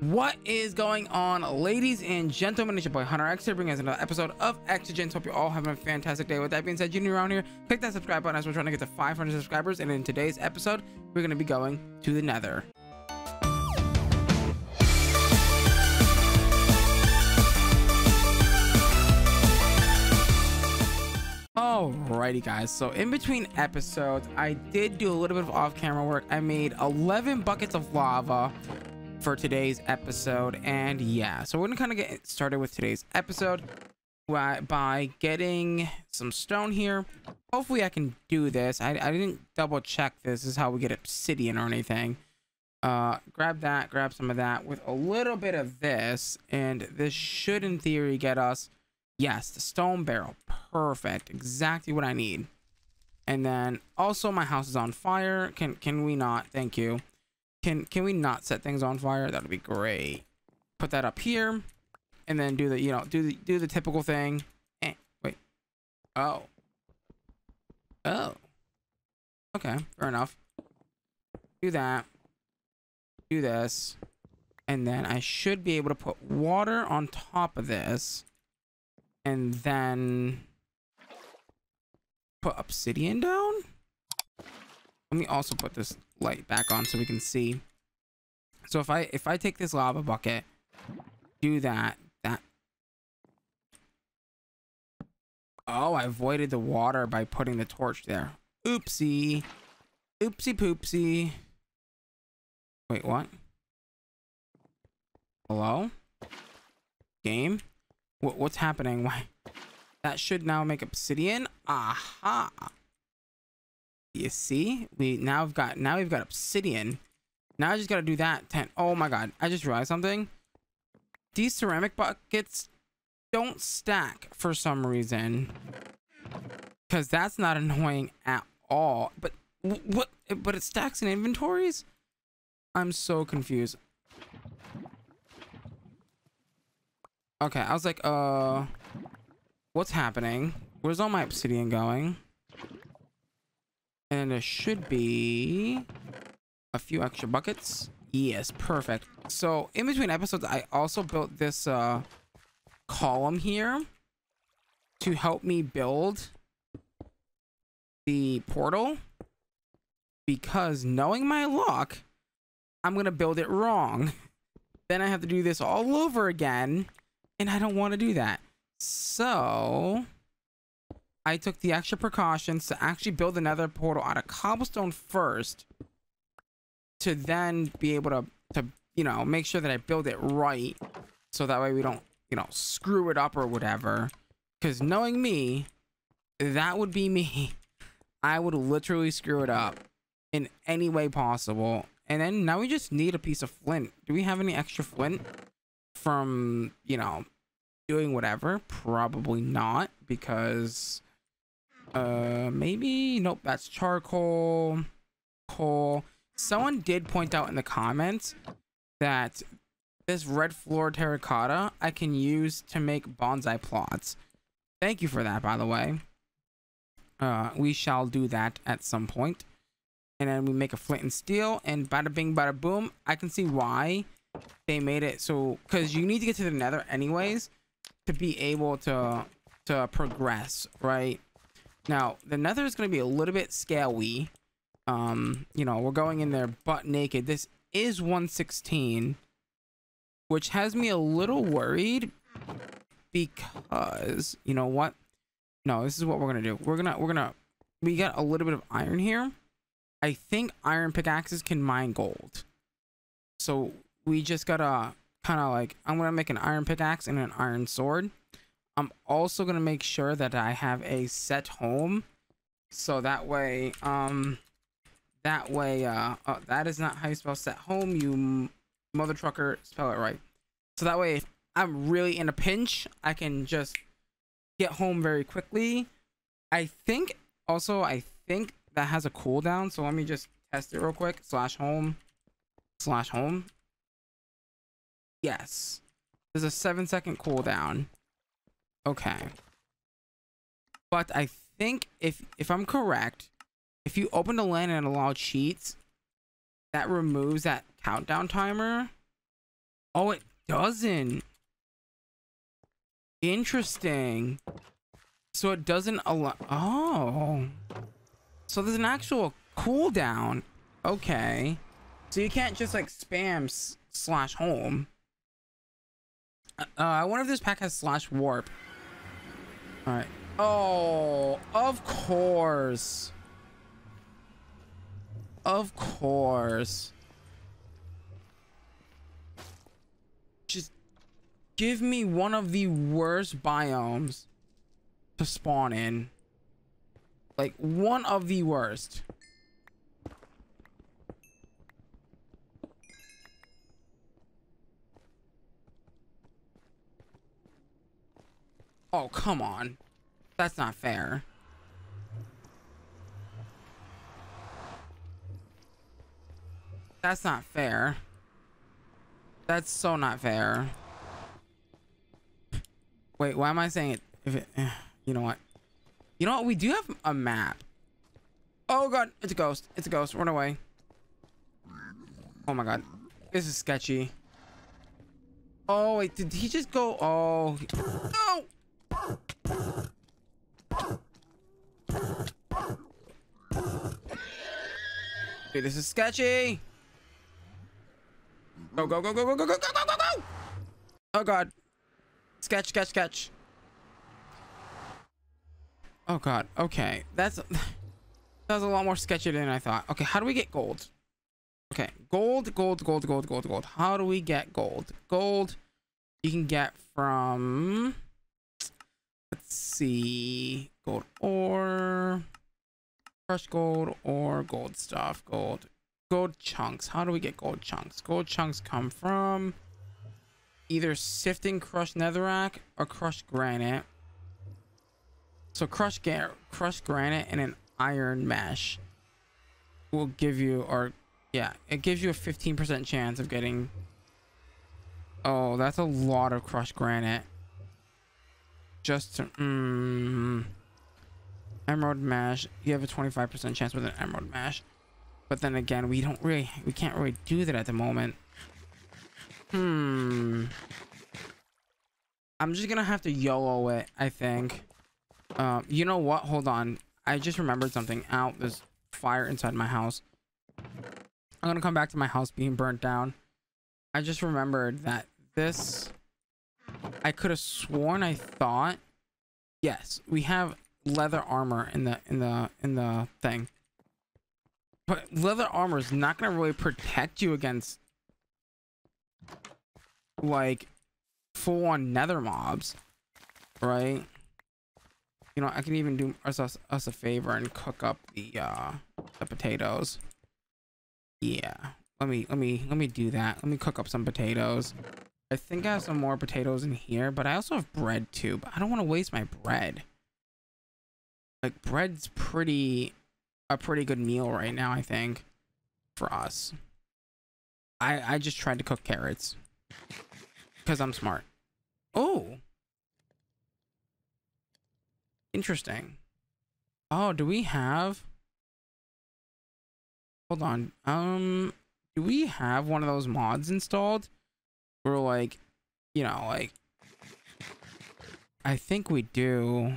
What is going on, ladies and gentlemen? It's your boy Hunter X here, bringing us another episode of Exigence. Hope you're all having a fantastic day. With that being said, you new around here, click that subscribe button as we're trying to get to 500 subscribers. And in today's episode, we're going to be going to the Nether. Alrighty guys, so in between episodes, I did do a little bit of off-camera work. I made 11 buckets of lava for today's episode, and yeah, so we're gonna kind of get started with today's episode by getting some stone here. Hopefully I can do this. I, I didn't double check this. this is how we get obsidian or anything. Uh, grab that, grab some of that with a little bit of this, and this should in theory get us Yes, the stone barrel. Perfect. Exactly what I need. And then also my house is on fire. Can can we not? Thank you. Can can we not set things on fire? That would be great. Put that up here. And then do the, you know, do the do the typical thing. Eh, wait. Oh. Oh. Okay, fair enough. Do that. Do this. And then I should be able to put water on top of this and then put obsidian down. Let me also put this light back on so we can see. So if I if I take this lava bucket, do that, that. Oh, I avoided the water by putting the torch there. Oopsie. Oopsie poopsie. Wait, what? Hello? Game? What, what's happening? Why? That should now make obsidian. Aha. You see? We now we've got now we've got obsidian. Now I just gotta do that. Ten. Oh my god! I just realized something. These ceramic buckets don't stack for some reason. Cause that's not annoying at all. But what? But it stacks in inventories. I'm so confused. Okay, I was like, uh, what's happening? Where's all my obsidian going? And there should be a few extra buckets. Yes, perfect. So in between episodes, I also built this uh, column here to help me build the portal because knowing my luck, I'm going to build it wrong. Then I have to do this all over again and I don't want to do that. So I took the extra precautions to actually build another portal out of cobblestone first to then be able to, to you know, make sure that I build it right. So that way we don't, you know, screw it up or whatever. Because knowing me, that would be me. I would literally screw it up in any way possible. And then now we just need a piece of flint. Do we have any extra flint? from, you know, doing whatever? Probably not because uh maybe nope, that's charcoal, coal. Someone did point out in the comments that this red floor terracotta I can use to make bonsai plots. Thank you for that, by the way. Uh, we shall do that at some point. And then we make a flint and steel, and bada bing, bada boom. I can see why they made it so because you need to get to the nether anyways to be able to to progress right now the nether is going to be a little bit scaly um you know we're going in there butt naked. This is 116 which has me a little worried because you know what? No this is what we're gonna do. We're gonna we're gonna we got a little bit of iron here. I think iron pickaxes can mine gold. So we just gotta kind of like I'm gonna make an iron pickaxe and an iron sword. I'm also gonna make sure that I have a set home, so that way, um, that way, uh, uh that is not how you spell set home. You mother trucker, spell it right. So that way, if I'm really in a pinch, I can just get home very quickly. I think also I think that has a cooldown. So let me just test it real quick. Slash home, slash home. Yes. There's a seven second cooldown. Okay. But I think if if I'm correct, if you open the LAN and allow cheats, that removes that countdown timer. Oh, it doesn't. Interesting. So it doesn't allow. Oh. So there's an actual cooldown. Okay. So you can't just like spam slash home. Uh, I wonder if this pack has slash warp. All right. Oh, of course. Of course. Just give me one of the worst biomes to spawn in. Like one of the worst. Oh, come on. That's not fair. That's not fair. That's so not fair. Wait, why am I saying it? If it, eh, you know what? You know what? We do have a map. Oh god, it's a ghost. It's a ghost. Run away. Oh my god. This is sketchy. Oh wait, did he just go? Oh. Oh! Okay, this is sketchy. Go, go, go, go, go, go, go, go, go, go, go! Oh god. Sketch, sketch, sketch. Oh god. Okay. That's that was a lot more sketchy than I thought. Okay, how do we get gold? Okay, gold, gold, gold, gold, gold, gold. How do we get gold? Gold you can get from let's see gold ore crushed gold or gold stuff gold gold chunks. How do we get gold chunks? Gold chunks come from either sifting crushed netherrack or crushed granite. So crushed crushed granite and an iron mesh will give you or yeah it gives you a 15 percent chance of getting oh that's a lot of crushed granite. Just to, mm, emerald Mesh, you have a 25 percent chance with an emerald Mesh. but then again we don't really we can't really do that at the moment. Hmm. I'm just gonna have to yolo it i think. Um you know what? Hold on. I just remembered something. Out there's fire inside my house. I'm gonna come back to my house being burnt down. I just remembered that this I could have sworn I thought yes, we have leather armor in the in the in the thing. But leather armor is not to really protect you against like full on nether mobs, right? You know, I can even do us, us, us a favor and cook up the uh the potatoes. Yeah. Let me let me let me do that. Let me cook up some potatoes. I think I have some more potatoes in here, but I also have bread too, but I don't want to waste my bread. Like bread's pretty a pretty good meal right now, I think, for us. I I just tried to cook carrots because I'm smart. Oh. Interesting. Oh, do we have Hold on. Um do we have one of those mods installed? we're like, you know, like, I think we do.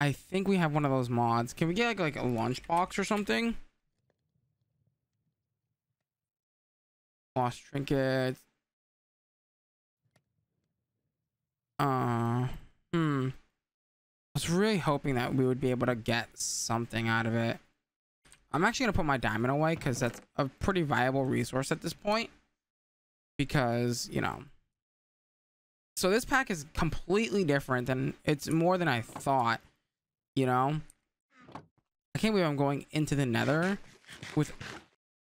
I think we have one of those mods. Can we get like, like a lunchbox or something? Lost trinkets. Uh, hmm. I was really hoping that we would be able to get something out of it. I'm actually going to put my diamond away because that's a pretty viable resource at this point. Because, you know. So this pack is completely different and it's more than I thought, you know. I can't believe I'm going into the nether with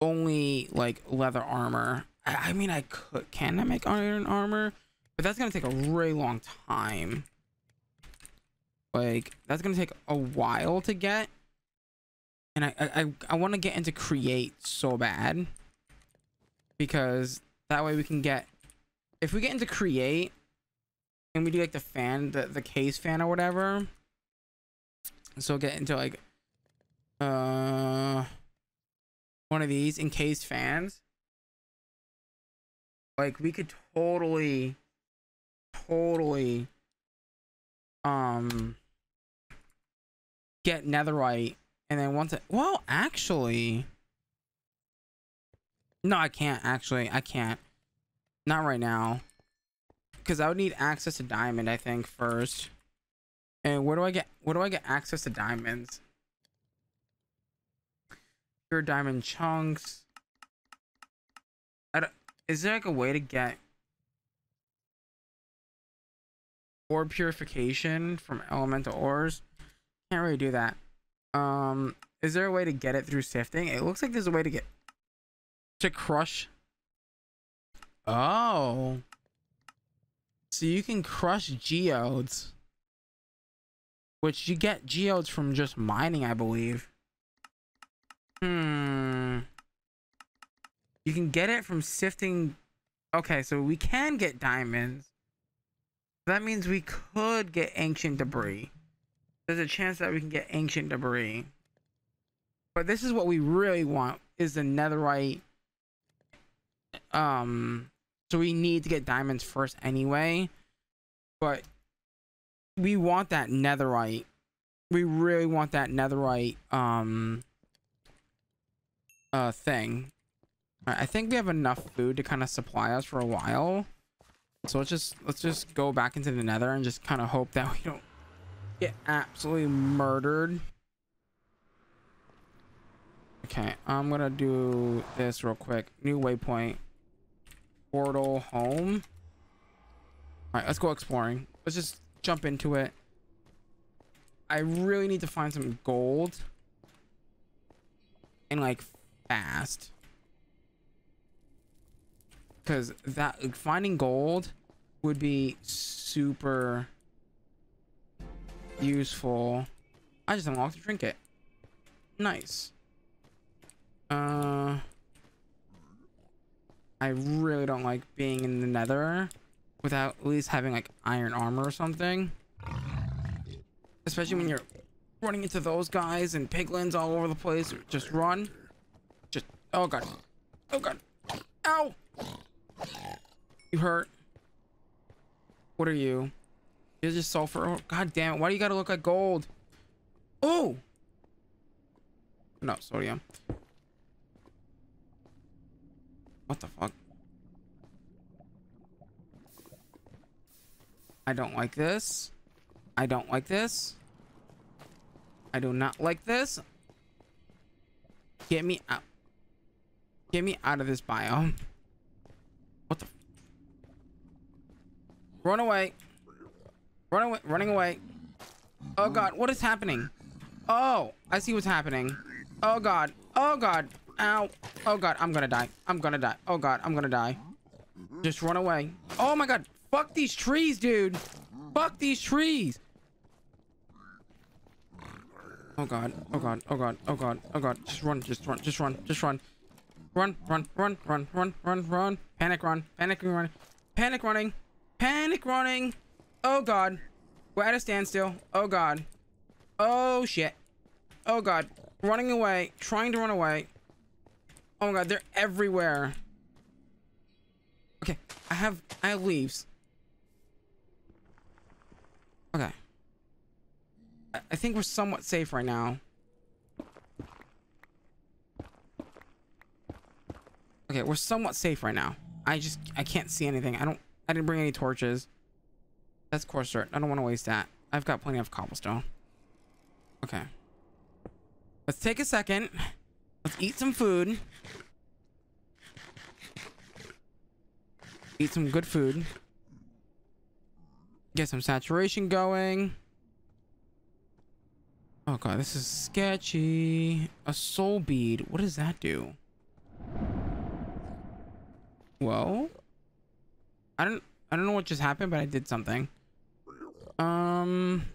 only like leather armor. I, I mean, I could, can I make iron armor? But that's going to take a really long time. Like, that's going to take a while to get and I I I want to get into create so bad because that way we can get if we get into create and we do like the fan the the case fan or whatever so get into like uh one of these encased fans. Like we could totally, totally, um, get netherite, and then once it. Well, actually, no, I can't. Actually, I can't. Not right now, because I would need access to diamond. I think first. And where do I get? Where do I get access to diamonds? Pure diamond chunks. Is there like a way to get ore purification from elemental ores? Can't really do that. Um, is there a way to get it through sifting? It looks like there's a way to get to crush. Oh, so you can crush geodes, which you get geodes from just mining, I believe. Hmm. You can get it from sifting. Okay, so we can get diamonds. That means we could get ancient debris. There's a chance that we can get ancient debris. But this is what we really want is the netherite. Um, so we need to get diamonds first anyway. But we want that netherite. We really want that netherite um uh thing. I think we have enough food to kind of supply us for a while. So let's just let's just go back into the nether and just kind of hope that we don't get absolutely murdered. Okay, I'm gonna do this real quick. New waypoint. Portal home. Alright, let's go exploring. Let's just jump into it. I really need to find some gold. And like fast because that like, finding gold would be super useful. I just unlocked a trinket. Nice. Uh, I really don't like being in the nether without at least having like iron armor or something. Especially when you're running into those guys and piglins all over the place. Just run. Just, oh god. Oh god. Ow! You hurt? What are you? You're just sulfur. Oh, God damn it. Why do you gotta look like gold? Oh! No, sodium. What the fuck? I don't like this. I don't like this. I do not like this. Get me out. Get me out of this biome. What the? Run away. Run away. Running away. Oh god, what is happening? Oh, I see what's happening. Oh god. Oh god. Ow. Oh god, I'm gonna die. I'm gonna die. Oh god, I'm gonna die. Just run away. Oh my god. Fuck these trees, dude. Fuck these trees. Oh god. Oh god. Oh god. Oh god. Oh god. Just run. Just run. Just run. Just run. Run, run, run, run, run, run, run. Panic run. Panic run. Panic running. Panic running. Oh god. We're at a standstill. Oh god. Oh shit. Oh god. Running away. Trying to run away. Oh my god, they're everywhere. Okay, I have I have leaves. Okay. I, think we're somewhat safe right now. Okay, we're somewhat safe right now. I just, I can't see anything. I don't, I didn't bring any torches. That's coarse dirt. I don't want to waste that. I've got plenty of cobblestone. Okay. Let's take a second. Let's eat some food. Eat some good food. Get some saturation going. Oh god, this is sketchy. A soul bead. What does that do? Well, I don't I don't know what just happened, but I did something. Um.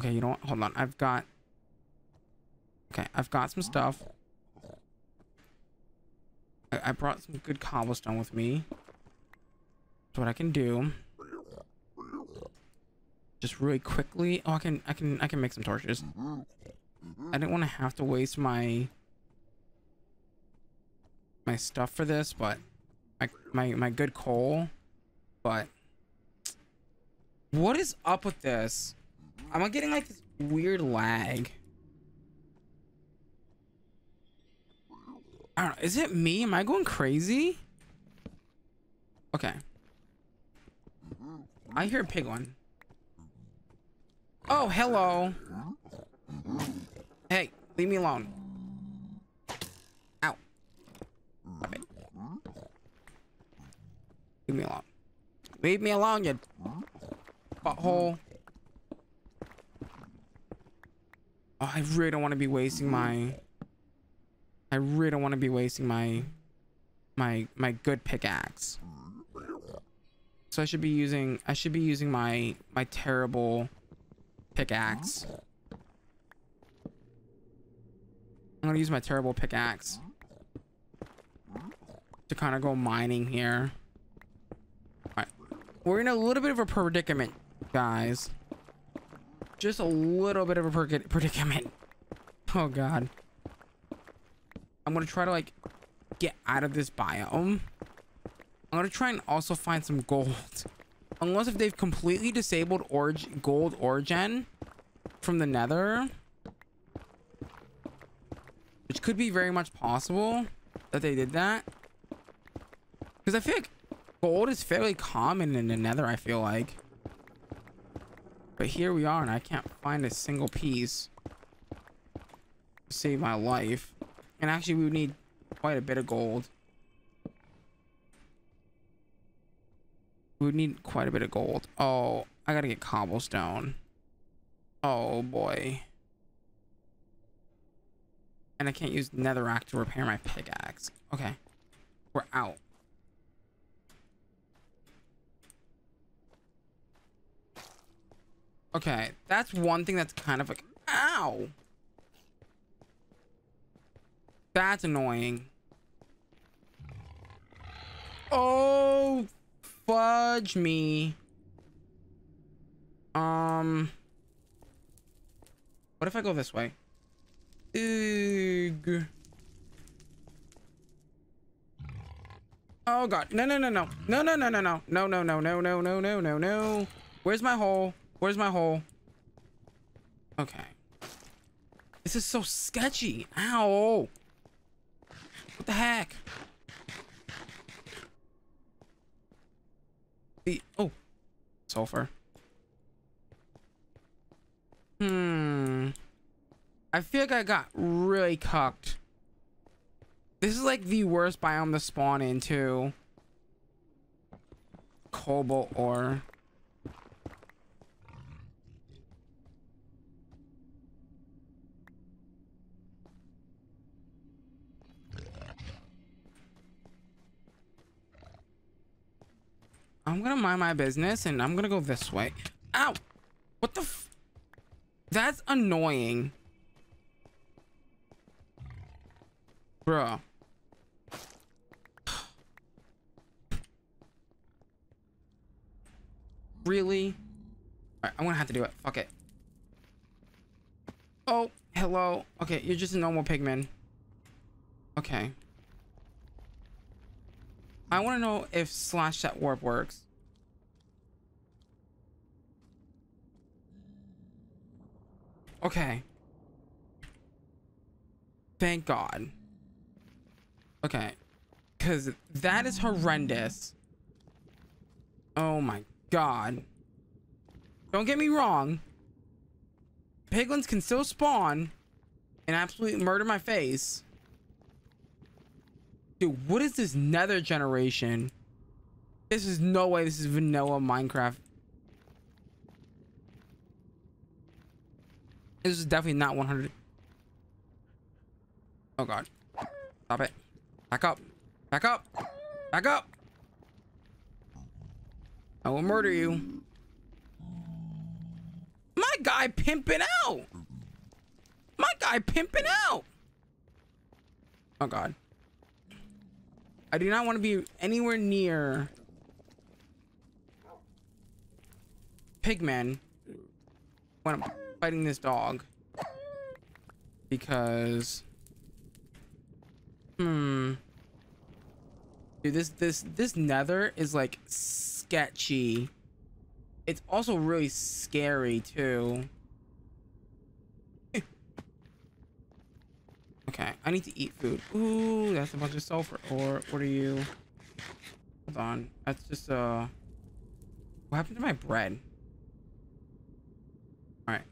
Okay, you know what? Hold on. I've got. Okay, I've got some stuff. I, I brought some good cobblestone with me. That's what I can do. Just really quickly. Oh, I can, I can, I can make some torches. I didn't want to have to waste my my stuff for this, but my my my good coal, but what is up with this? Am I getting like this weird lag? I don't know. Is it me? Am I going crazy? Okay. I hear a pig one. Oh, hello. Hey, leave me alone. Ow. Leave me alone. Leave me alone, you butthole. Oh, I really don't want to be wasting my... I really don't want to be wasting my... My, my good pickaxe. So I should be using... I should be using my, my terrible pickaxe. I'm gonna use my terrible pickaxe to kind of go mining here. Alright. We're in a little bit of a predicament, guys. Just a little bit of a predicament. Oh god. I'm gonna try to like get out of this biome. I'm gonna try and also find some gold. Unless if they've completely disabled gold ore gen from the nether. Which could be very much possible that they did that. Because I feel like gold is fairly common in the nether, I feel like. But here we are and I can't find a single piece to save my life. And actually we would need quite a bit of gold. We need quite a bit of gold. Oh, I gotta get cobblestone. Oh boy. And I can't use netherrack to repair my pickaxe. Okay. We're out. Okay, that's one thing that's kind of like, ow! That's annoying. Oh, fudge me. Um, what if I go this way? Ugh. Oh god. No, no, no, no. No, no, no, no, no. No, no, no, no, no, no, no, no, no. Where's my hole? Where's my hole? Okay. This is so sketchy. Ow. What the heck? The oh, sulfur. Hmm. I feel like I got really cucked. This is like the worst biome to spawn into. Cobalt ore. I'm gonna mind my business and I'm gonna go this way. Ow! What the That's annoying. Bruh. really? Right, I'm gonna have to do it. Fuck it. Oh, hello. Okay, you're just a normal pigman. Okay. I want to know if slash that warp works. Okay. Thank God. Okay. Because that is horrendous. Oh my God. Don't get me wrong. Piglins can still spawn and absolutely murder my face. Dude, what is this nether generation? This is no way this is vanilla Minecraft. This is definitely not 100. Oh god. Stop it. Back up. Back up. Back up. I will murder you. My guy pimping out. My guy pimping out. Oh god. I do not want to be anywhere near pigmen when I'm fighting this dog because hmm Dude, this this this nether is like sketchy. It's also really scary too. Okay, I need to eat food. Ooh, that's a bunch of sulfur. Or what are you? Hold on. That's just uh what happened to my bread? Alright.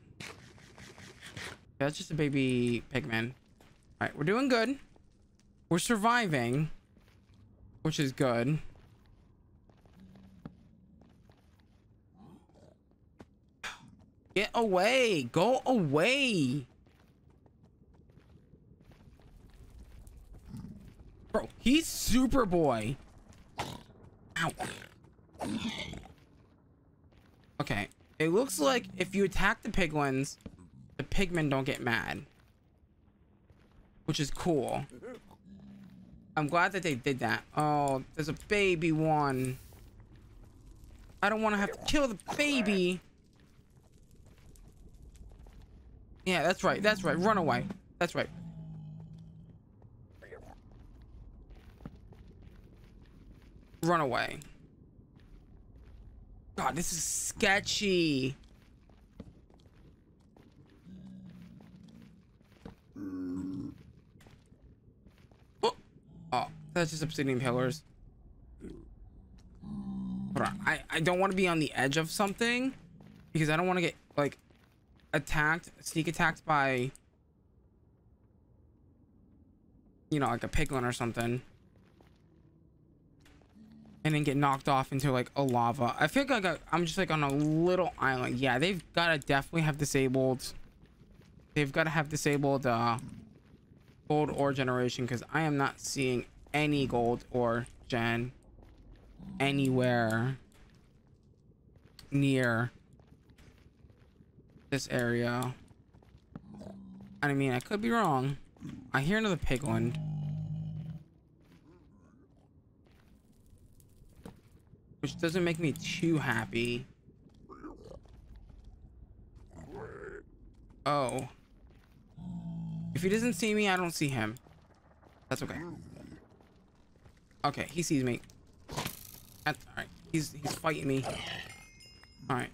That's just a baby pigman. Alright, we're doing good. We're surviving. Which is good. Get away! Go away! Bro, he's Superboy. Ow. Okay. It looks like if you attack the piglins, the pigmen don't get mad. Which is cool. I'm glad that they did that. Oh, there's a baby one. I don't want to have to kill the baby. Yeah, that's right. That's right. Run away. That's right. Run away. God, this is sketchy. Oh, oh that's just obsidian pillars. Hold on. I, I don't want to be on the edge of something because I don't want to get like attacked, sneak attacked by you know, like a piglin or something and then get knocked off into like a lava. I feel like I, I'm just like on a little island. Yeah, they've got to definitely have disabled. They've got to have disabled uh, gold ore generation because I am not seeing any gold ore gen anywhere near this area. I mean, I could be wrong. I hear another piglin. Which doesn't make me too happy. Oh. If he doesn't see me, I don't see him. That's okay. Okay, he sees me. That's alright. He's he's fighting me. Alright.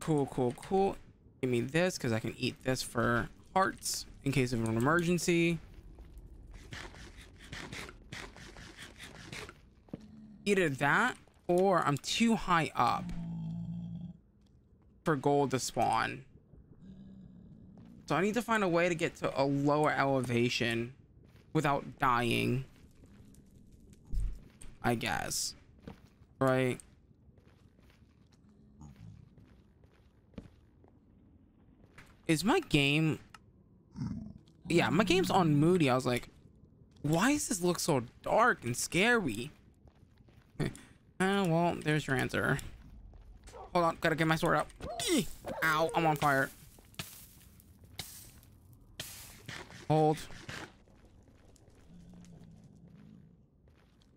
Cool, cool, cool. Give me this because I can eat this for hearts in case of an emergency. Either that or I'm too high up for gold to spawn. So I need to find a way to get to a lower elevation without dying. I guess. Right? Is my game... Yeah, my game's on moody. I was like, why does this look so dark and scary? Uh, well, there's your answer. Hold on, gotta get my sword out. Ow, I'm on fire. Hold.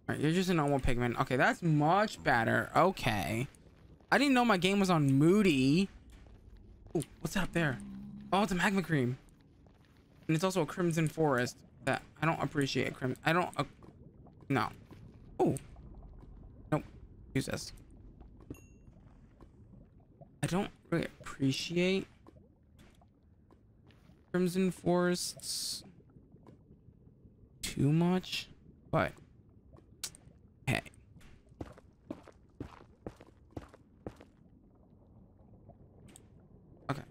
Alright, you're just a normal pigman. Okay, that's much better. Okay. I didn't know my game was on moody. Ooh, what's up there? Oh, it's a magma cream. And it's also a crimson forest that I don't appreciate. Crim I don't... Uh, no. Oh, use this. I don't really appreciate Crimson Forests too much, but hey. Okay.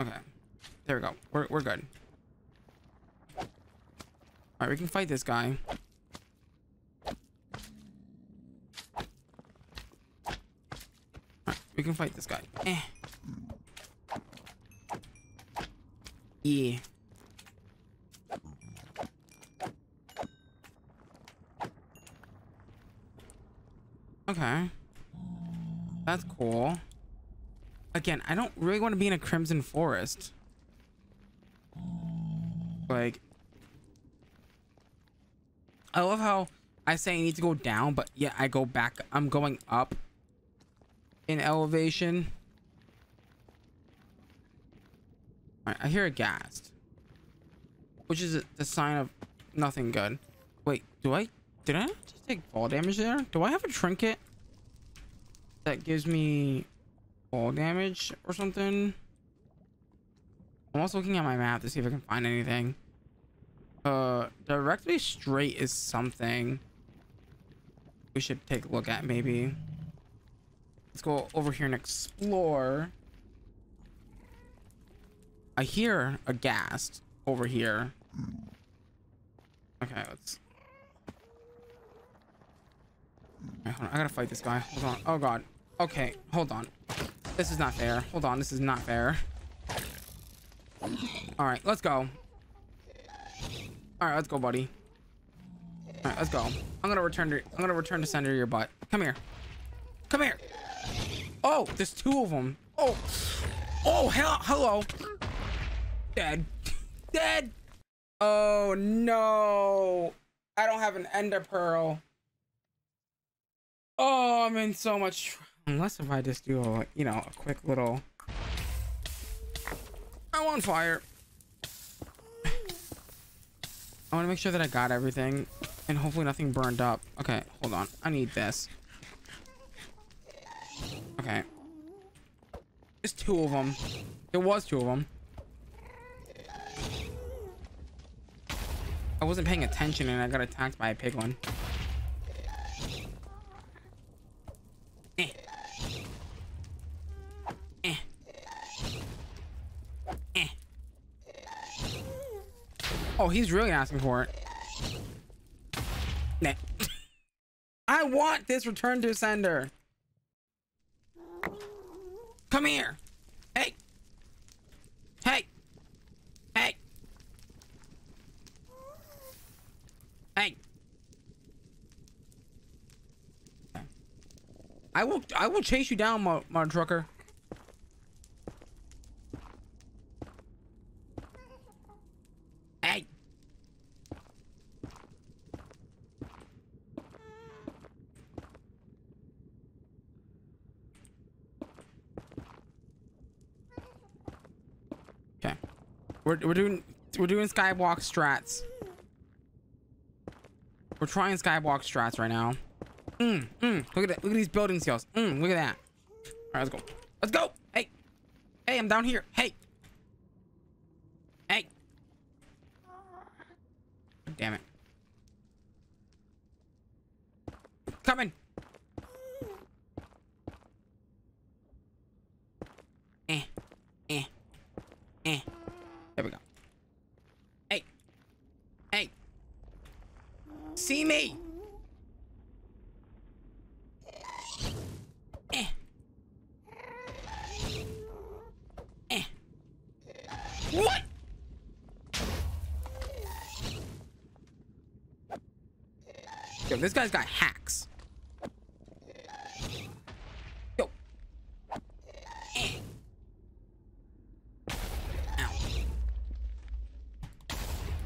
Okay. There we go. We're, good. Alright, we can fight this guy. We can fight this guy. Eh. Yeah. Okay. That's cool. Again, I don't really want to be in a crimson forest. I say I need to go down, but yeah, I go back. I'm going up in elevation. Alright, I hear a ghast. Which is the sign of nothing good. Wait, do I... Did I just take fall damage there? Do I have a trinket? That gives me fall damage or something? I'm also looking at my map to see if I can find anything. Uh, directly straight is something we should take a look at maybe. Let's go over here and explore. I hear a ghast over here. Okay, let's. I gotta fight this guy. Hold on. Oh god. Okay, hold on. This is not fair. Hold on. This is not fair. All right, let's go. All right, let's go, buddy. All right, let's go. I'm gonna return to. I'm gonna return to sender your butt. Come here. Come here. Oh, there's two of them. Oh. Oh, hell, hello. Dead. Dead. Oh no. I don't have an ender pearl. Oh, I'm in so much. Unless if I just do a, you know, a quick little. I'm on fire. I want to make sure that I got everything and hopefully nothing burned up. Okay, hold on. I need this. Okay. There's two of them. There was two of them. I wasn't paying attention and I got attacked by a piglin. Eh. Eh. Eh. Oh, he's really asking for it. Want this return to sender. Come here. Hey. Hey. Hey. Hey. I will I will chase you down, my, my trucker. Hey. Okay. We're we're doing we're doing skywalk strats. We're trying skywalk strats right now. Mm, mm. Look at that. Look at these building skills. Mm, look at that. All right, let's go. Let's go. Hey. Hey, I'm down here. Hey. Hey. Damn it. Coming. Eh. Eh. Eh. There we go. Hey. Hey. See me. Eh. Eh. What? Yo, this guy's got hacks. Yo. Eh. Ow.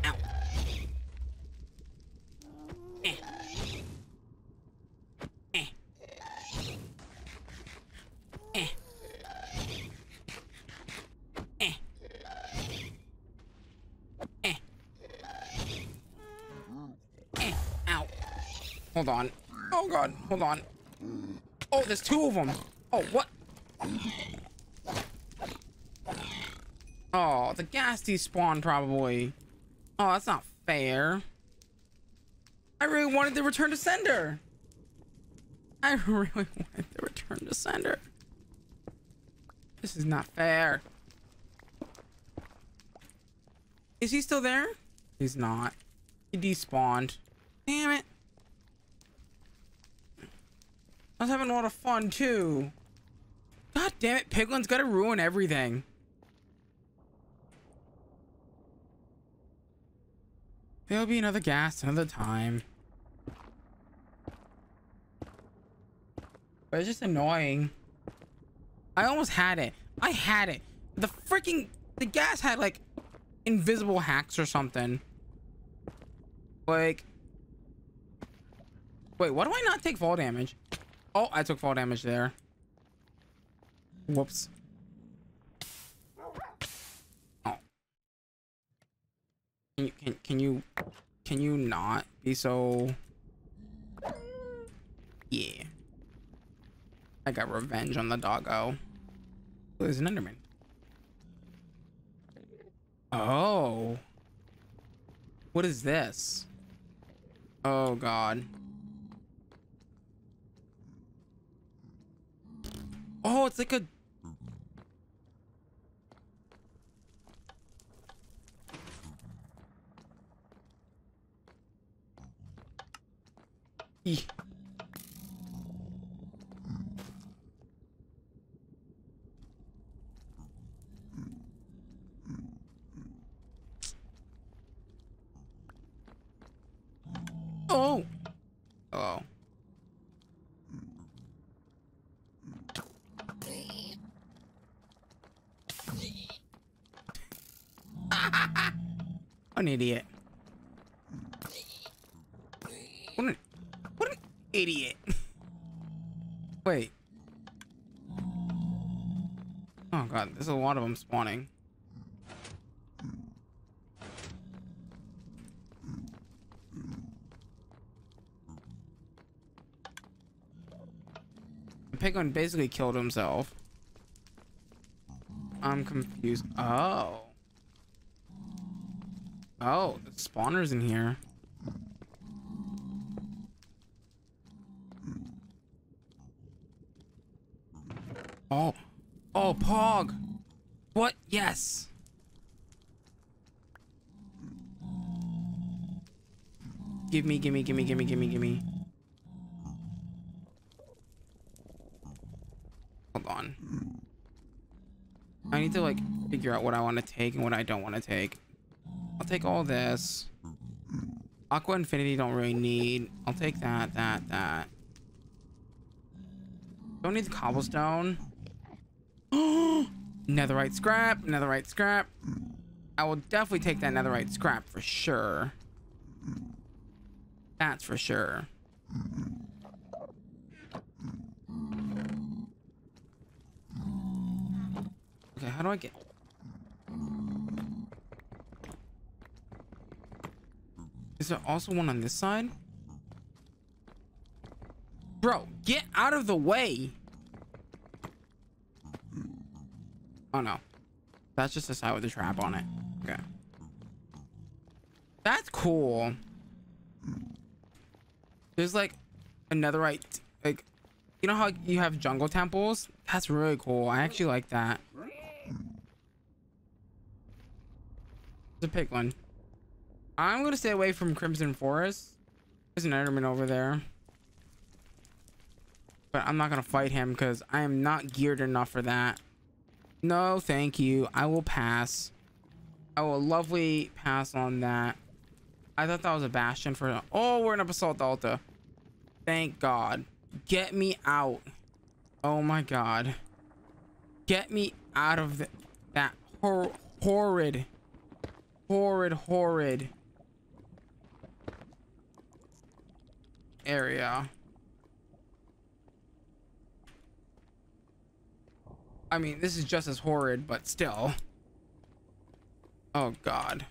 Ow. Eh. Eh. Eh. Eh. Eh. Eh. Ow. Hold on. Oh god, hold on. Oh, there's two of them. Oh, what? Oh, the ghast despawned probably. Oh, that's not fair. I really wanted to return to sender. I really wanted to return to sender. This is not fair. Is he still there? He's not. He despawned. Damn it. I was having a lot of fun too. God damn it, Piglin's gotta ruin everything. There'll be another ghast another time. But it's just annoying. I almost had it. I had it. The freaking the ghast had like invisible hacks or something. Like Wait, why do I not take fall damage? Oh, I took fall damage there. Whoops. Oh. Can you can, can you can you not be so Yeah. I got revenge on the doggo. Oh, there's an Enderman. Oh. What is this? Oh god. Oh, it's like a Eeh. Oh. Oh. An idiot. What an, what an idiot. Wait. Oh god, there's a lot of them spawning. Piglin basically killed himself. I'm confused. Oh. Oh, the spawner's in here. Oh. Oh, Pog. What? Yes. Give me, give me, give me, give me, give me, give me. Hold on. I need to like figure out what I want to take and what I don't want to take. I'll take all this. Aqua Affinity don't really need. I'll take that, that, that. Don't need the cobblestone. netherite scrap, netherite scrap. I will definitely take that netherite scrap for sure. That's for sure. Okay, how do I get... Is there also one on this side? Bro, get out of the way! Oh no. That's just a side with a trap on it. Okay. That's cool. There's like another right like you know how you have jungle temples? That's really cool. I actually like that. It's a pig one. I'm gonna stay away from Crimson Forest. There's an Enderman over there. But I'm not gonna fight him because I am not geared enough for that. No, thank you. I will pass. I will lovely pass on that. I thought that was a bastion for... Oh, we're in a basalt delta. Thank God. Get me out. Oh my God. Get me out of the, that hor horrid, horrid, horrid area. I mean, this is just as horrid, but still. Oh, God.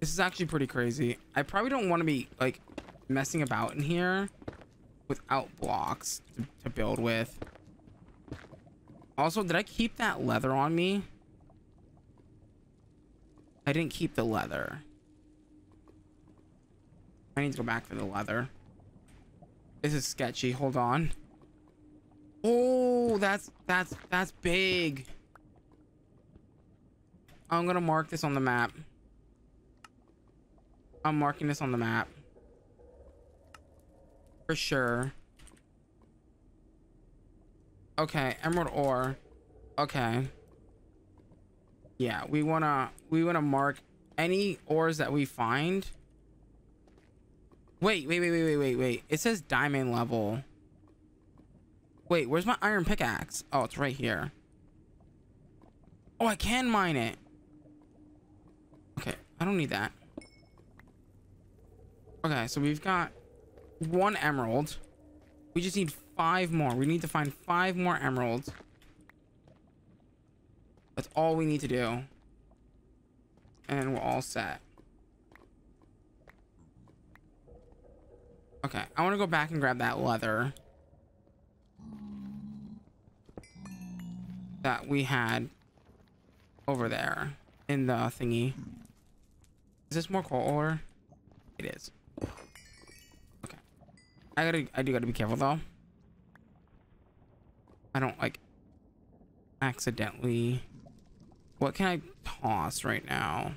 This is actually pretty crazy. I probably don't want to be, like, messing about in here without blocks to, to build with. Also, did I keep that leather on me? I didn't keep the leather. I need to go back for the leather. This is sketchy. Hold on. Oh, that's that's that's big. I'm gonna mark this on the map. I'm marking this on the map. For sure. Okay, emerald ore. Okay. Yeah, we wanna we wanna mark any ores that we find. Wait, wait, wait, wait, wait, wait, wait. It says diamond level. Wait, where's my iron pickaxe? Oh, it's right here. Oh, I can mine it. Okay, I don't need that. Okay, so we've got one emerald. We just need five more. We need to find five more emeralds. That's all we need to do. and we're all set. Okay, I want to go back and grab that leather that we had over there in the thingy. Is this more coal ore? It is. Okay. I gotta, I do gotta be careful though. I don't like accidentally. What can I toss right now?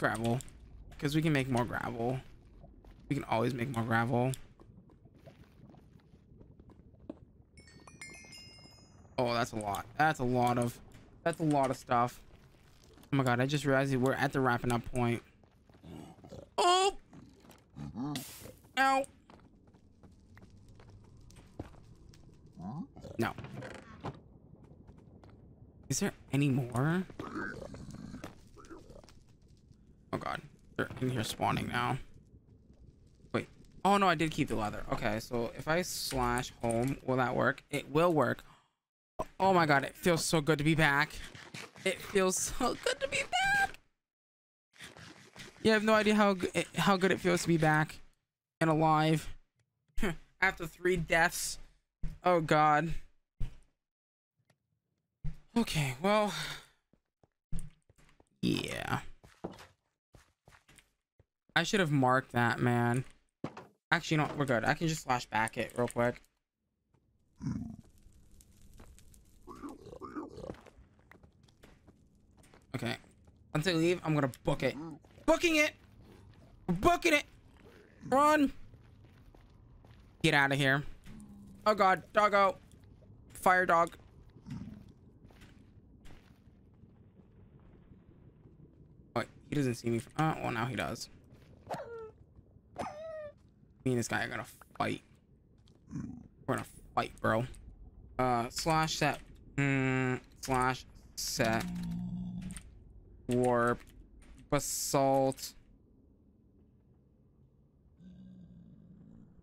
Gravel. Because we can make more gravel. We can always make more gravel. Oh, that's a lot. That's a lot of that's a lot of stuff. Oh my god, I just realized we're at the wrapping up point. Oh! Ow! No. Is there any more? Oh god. Here spawning now. Wait. Oh no, I did keep the leather. Okay, so if I slash home, will that work? It will work. Oh my god, it feels so good to be back. It feels so good to be back. You have no idea how how good it feels to be back and alive after three deaths. Oh god. Okay, well, yeah. I should have marked that, man. Actually, no, we're good. I can just slash back it real quick. Okay. Once I leave, I'm gonna book it. Booking it! booking it! Run! Get out of here. Oh god, doggo. Fire dog. Oh, he doesn't see me. Oh, well, now he does. Me and this guy are gonna fight. We're gonna fight, bro. Uh, slash set. Mm, slash set warp, basalt,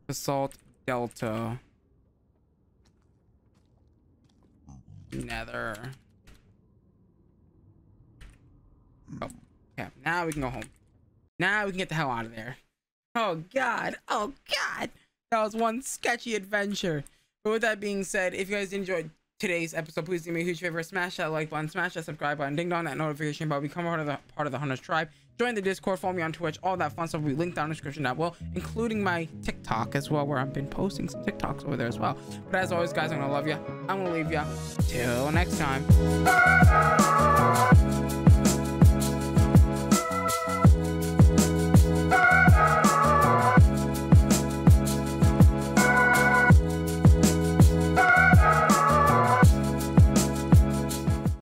basalt delta, nether. Oh, yeah. Now we can go home. Now we can get the hell out of there. Oh God. Oh God. That was one sketchy adventure. But with that being said, if you guys enjoyed today's episode, please do me a huge favor. Smash that like button, smash that subscribe button, ding dong that notification bell, become part of the part of the Hunters tribe. Join the Discord, follow me on Twitch, all that fun stuff will be linked down in the description down below, including my TikTok as well, where I've been posting some TikToks over there as well. But as always, guys, I'm gonna love you. I'm gonna leave you. Till next time.